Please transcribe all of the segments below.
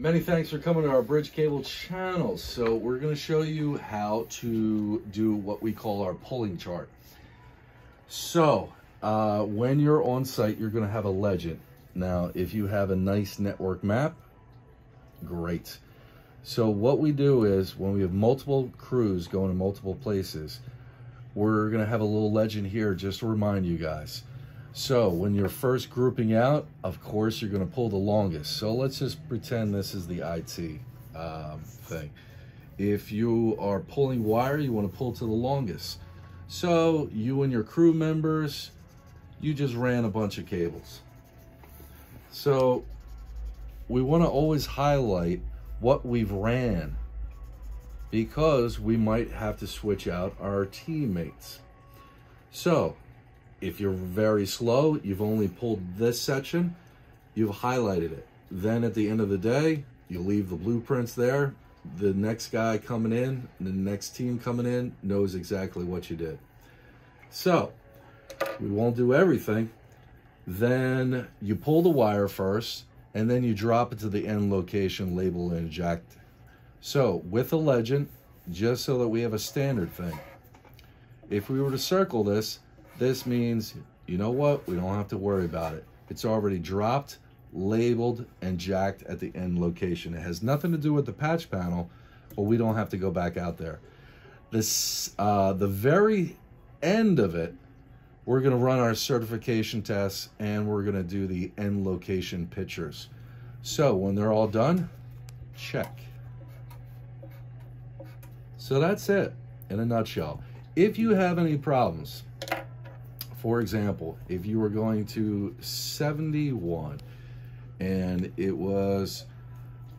Many thanks for coming to our Bridge Cable channel. So we're going to show you how to do what we call our pulling chart. So uh, when you're on site, you're going to have a legend. Now, if you have a nice network map, great. So what we do is when we have multiple crews going to multiple places, we're going to have a little legend here just to remind you guys. So when you're first grouping out, of course, you're going to pull the longest. So let's just pretend this is the IT um, thing. If you are pulling wire, you want to pull to the longest. So you and your crew members, you just ran a bunch of cables. So we want to always highlight what we've ran because we might have to switch out our teammates. So if you're very slow, you've only pulled this section, you've highlighted it. Then at the end of the day, you leave the blueprints there. The next guy coming in, the next team coming in knows exactly what you did. So we won't do everything. Then you pull the wire first, and then you drop it to the end location label and eject. So with a legend, just so that we have a standard thing. If we were to circle this, this means, you know what? We don't have to worry about it. It's already dropped, labeled, and jacked at the end location. It has nothing to do with the patch panel, but we don't have to go back out there. This, uh, the very end of it, we're to run our certification tests and we're to do the end location pictures. So when they're all done, check. So that's it in a nutshell. If you have any problems, for example, if you were going to 71 and it was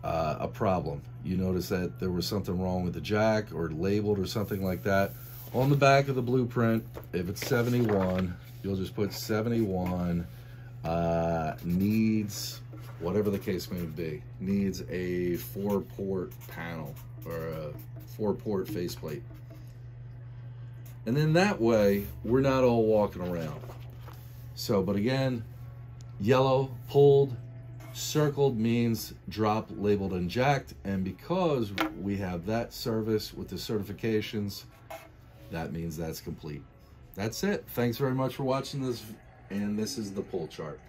uh, a problem, you notice that there was something wrong with the jack or labeled or something like that, on the back of the blueprint, if it's 71, you'll just put 71 uh, needs, whatever the case may be, needs a four port panel or a four port faceplate. And then that way, we're not all walking around. So, but again, yellow, pulled, circled means drop, labeled, jacked. And because we have that service with the certifications, that means that's complete. That's it. Thanks very much for watching this. And this is the pull chart.